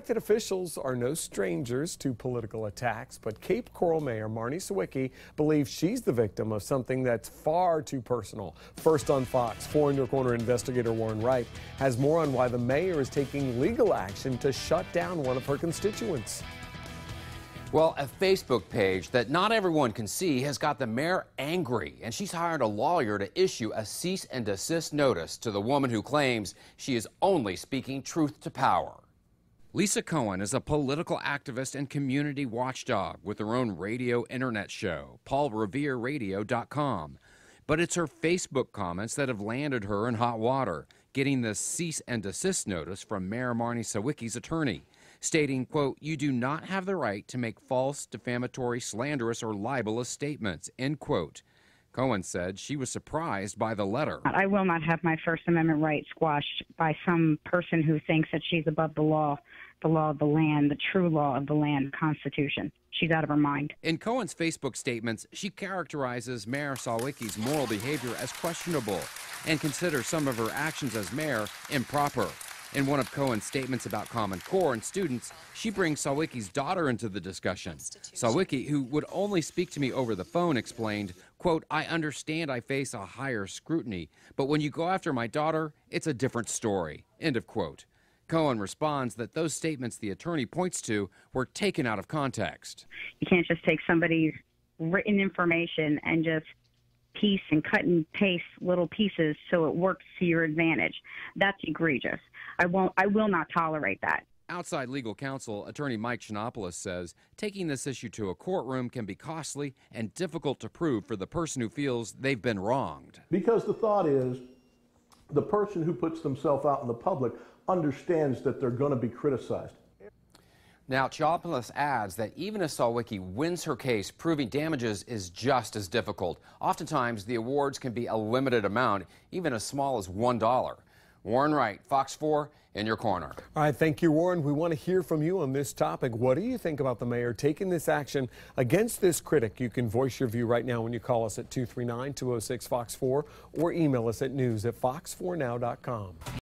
Elected officials are no strangers to political attacks, but Cape Coral Mayor Marni Sawicki believes she's the victim of something that's far too personal. First on Fox, 4 in Your Corner investigator Warren Wright has more on why the mayor is taking legal action to shut down one of her constituents. Well, a Facebook page that not everyone can see has got the mayor angry, and she's hired a lawyer to issue a cease and desist notice to the woman who claims she is only speaking truth to power. Lisa Cohen is a political activist and community watchdog with her own radio internet show, paulrevereradio.com. But it's her Facebook comments that have landed her in hot water, getting the cease and desist notice from Mayor Marni Sawicki's attorney, stating, quote, you do not have the right to make false, defamatory, slanderous, or libelous statements, end quote. Cohen said she was surprised by the letter. I will not have my First Amendment right squashed by some person who thinks that she's above the law, the law of the land, the true law of the land, Constitution. She's out of her mind. In Cohen's Facebook statements, she characterizes Mayor Sawicki's moral behavior as questionable and considers some of her actions as mayor improper. In one of Cohen's statements about Common Core and students, she brings Sawicki's daughter into the discussion. Sawicki, who would only speak to me over the phone, explained, quote, I understand I face a higher scrutiny, but when you go after my daughter, it's a different story, end of quote. Cohen responds that those statements the attorney points to were taken out of context. You can't just take somebody's written information and just piece and cut and paste little pieces so it works to your advantage. That's egregious. I won't I will not tolerate that. Outside legal counsel, attorney Mike Shinopoulos says taking this issue to a courtroom can be costly and difficult to prove for the person who feels they've been wronged. Because the thought is the person who puts themselves out in the public understands that they're going to be criticized. Now, Chilopoulos adds that even if Sawicki wins her case, proving damages is just as difficult. Oftentimes, the awards can be a limited amount, even as small as $1. Warren Wright, Fox 4, in your corner. All right, thank you, Warren. We want to hear from you on this topic. What do you think about the mayor taking this action against this critic? You can voice your view right now when you call us at 239 206 Fox 4 or email us at news at fox4now.com.